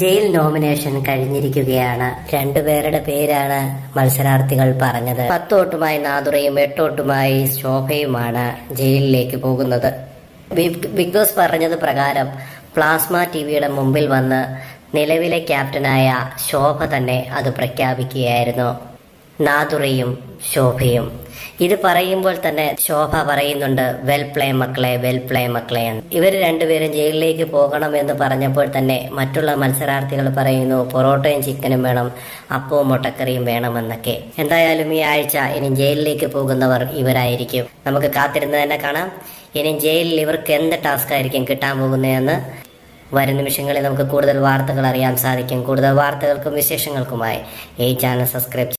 Jail nomination കഴിഞ്ഞിരിക്കുകയാണ്. രണ്ടുപേരുടെ പേരാണ് മത്സരാർത്ഥികൾ പറഞ്ഞത്. പത്തോട്ടുമായി നാദുറയും എട്ടോട്ടുമായി ശോഭയുമാണ് ജയിലിലേക്ക് പോകുന്നത്. ബിഗ് ബോസ് പറഞ്ഞത് പ്രകാരം പ്ലാസ്മ ടിവിയുടെ മുമ്പിൽ വന്ന് നിലവിലെ ക്യാപ്റ്റനായ ശോഭ തന്നെ അത് പ്രഖ്യാപിക്കുകയായിരുന്നു. നാദുറയും ശോഭയും. ഇത് പറയുമ്പോൾ തന്നെ ശോഭ പറയുന്നുണ്ട് വെൽ പ്ലേ മക്കളെ വെൽ പ്ലേ മക്കളെ എന്ന്. ഇവർ രണ്ടുപേരും ജയിലിലേക്ക് പോകണം എന്ന് പറഞ്ഞപ്പോൾ തന്നെ മറ്റുള്ള മത്സരാർത്ഥികൾ പറയുന്നു പൊറോട്ടയും ചിക്കനും വേണം അപ്പവും മുട്ടക്കറിയും വേണമെന്നൊക്കെ. എന്തായാലും ഈ ആഴ്ച ഇനി ജയിലിലേക്ക് പോകുന്നവർ ഇവരായിരിക്കും. നമുക്ക് കാത്തിരുന്ന് തന്നെ കാണാം. ഇനി ജയിലിൽ ഇവർക്ക് എന്ത് ടാസ്ക് ആയിരിക്കും കിട്ടാൻ പോകുന്നതെന്ന് വരും നിമിഷങ്ങളിൽ നമുക്ക് കൂടുതൽ വാർത്തകൾ അറിയാൻ സാധിക്കും. കൂടുതൽ വാർത്തകൾക്കും വിശേഷങ്ങൾക്കുമായി ഈ ചാനൽ സബ്സ്ക്രൈബ്